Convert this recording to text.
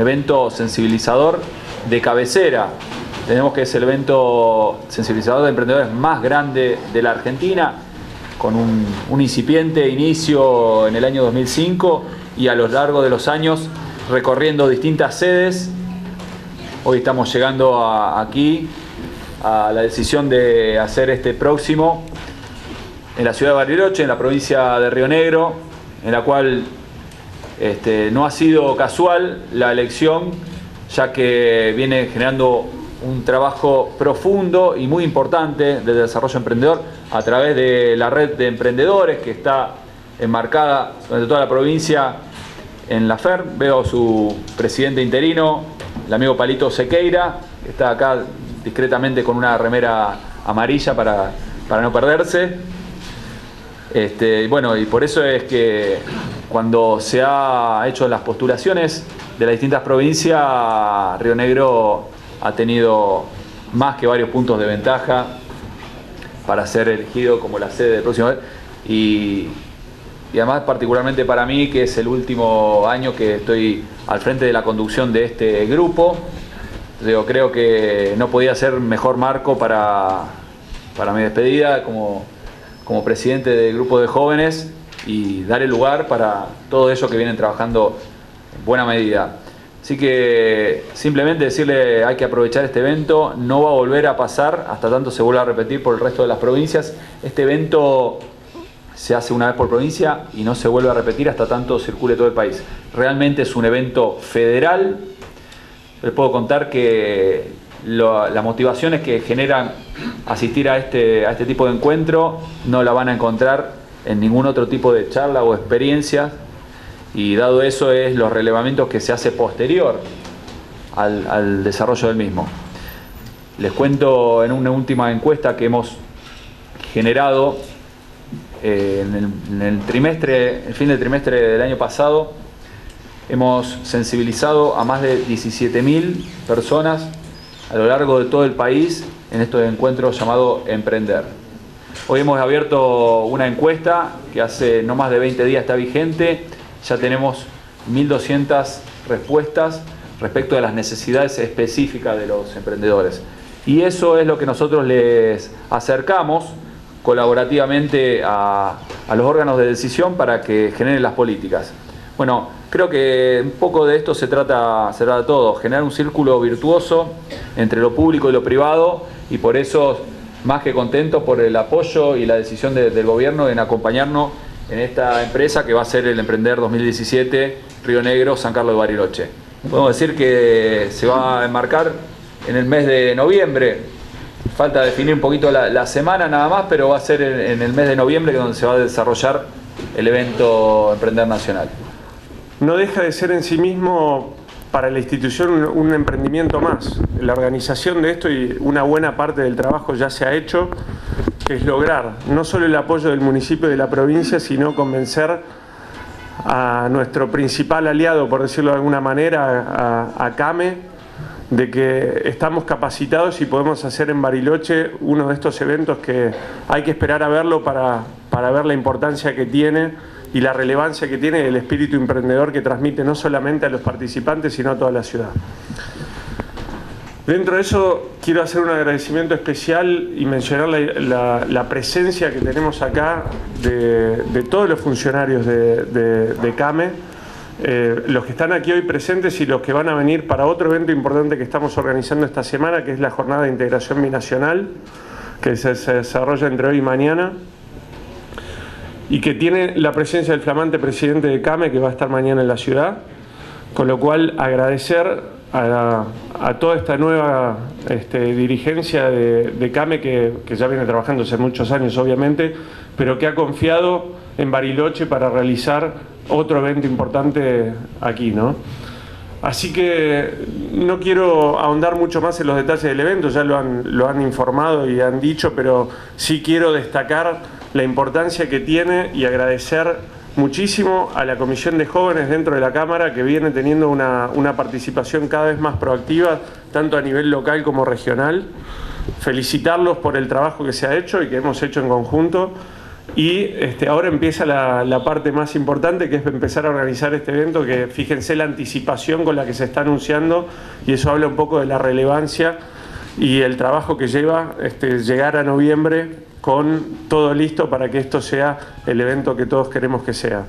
evento sensibilizador de cabecera. Tenemos que es el evento sensibilizador de emprendedores más grande de la Argentina, con un, incipiente inicio en el año 2005 y a lo largo de los años recorriendo distintas sedes. Hoy estamos llegando aquí a la decisión de hacer este próximo en la ciudad de Bariloche, en la provincia de Río Negro, en la cual este, no ha sido casual la elección, ya que viene generando un trabajo profundo y muy importante de desarrollo emprendedor a través de la red de emprendedores que está enmarcada durante toda la provincia en la FER. Veo su presidente interino, el amigo Palito Sequeira, que está acá discretamente con una remera amarilla para, para no perderse. Este, bueno, y por eso es que cuando se ha hecho las postulaciones de las distintas provincias, Río Negro ha tenido más que varios puntos de ventaja para ser elegido como la sede del próximo y, y además particularmente para mí que es el último año que estoy al frente de la conducción de este grupo Digo, creo que no podía ser mejor marco para, para mi despedida como, como presidente del grupo de jóvenes y dar el lugar para todo eso que vienen trabajando en buena medida. Así que simplemente decirle hay que aprovechar este evento, no va a volver a pasar hasta tanto se vuelva a repetir por el resto de las provincias. Este evento se hace una vez por provincia y no se vuelve a repetir hasta tanto circule todo el país. Realmente es un evento federal. Les puedo contar que las motivaciones que generan asistir a este, a este tipo de encuentro no la van a encontrar en ningún otro tipo de charla o experiencia y dado eso es los relevamientos que se hace posterior al, desarrollo del mismo. Les cuento en una última encuesta que hemos generado eh, en, el, en el trimestre, el fin del trimestre del año pasado, hemos sensibilizado a más de 17.000 personas a lo largo de todo el país en estos encuentros llamado Emprender. Hoy hemos abierto una encuesta que hace no más de 20 días está vigente, ya tenemos 1.200 respuestas respecto de las necesidades específicas de los emprendedores. Y eso es lo que nosotros les acercamos colaborativamente a, los órganos de decisión para que generen las políticas. Bueno, creo que un poco de esto se trata, se trata todo, generar un círculo virtuoso entre lo público y lo privado y por eso más que contentos por el apoyo y la decisión de- del gobierno en acompañarnos en esta empresa que va a ser el Emprender 2017 Río Negro, San Carlos de Bariloche. Podemos decir que se va a enmarcar en el mes de noviembre. Falta definir un poquito la, semana nada más, pero va a ser en, el mes de noviembre donde se va a desarrollar el evento Emprender Nacional. no deja de ser en sí mismo para la institución un, emprendimiento más. La organización de esto y una buena parte del trabajo ya se ha hecho, es lograr no solo el apoyo del municipio y de la provincia, sino convencer a nuestro principal aliado, por decirlo de alguna manera, a, a CAME, de que estamos capacitados y podemos hacer en Bariloche uno de estos eventos que hay que esperar a verlo para, para ver la importancia que tiene y la relevancia que tiene el espíritu emprendedor que transmite no solamente a los participantes, sino a toda la ciudad. Dentro de eso quiero hacer un agradecimiento especial y mencionar la, presencia que tenemos acá de, todos los funcionarios de, CAME, eh, los que están aquí hoy presentes y los que van a venir para otro evento importante que estamos organizando esta semana, que es la Jornada de Integración Binacional, que se desarrolla entre hoy y mañana y que tiene la presencia del flamante presidente de CAME que va a estar mañana en la ciudad, con lo cual agradecer a, a toda esta nueva este, dirigencia de, de CAME que, que ya viene trabajando hace muchos años obviamente, pero que ha confiado en Bariloche para realizar otro evento importante aquí, ¿no? Así que no quiero ahondar mucho más en los detalles del evento, ya lo han, lo han informado y han dicho, pero sí quiero destacar la importancia que tiene y agradecer muchísimo a la Comisión de Jóvenes dentro de la Cámara que viene teniendo una, una participación cada vez más proactiva, tanto a nivel local como regional. Felicitarlos por el trabajo que se ha hecho y que hemos hecho en conjunto Y este, ahora empieza la, la, parte más importante, que es empezar a organizar este evento, que fíjense la anticipación con la que se está anunciando, y eso habla un poco de la relevancia y el trabajo que lleva este, llegar a noviembre con todo listo para que esto sea el evento que todos queremos que sea.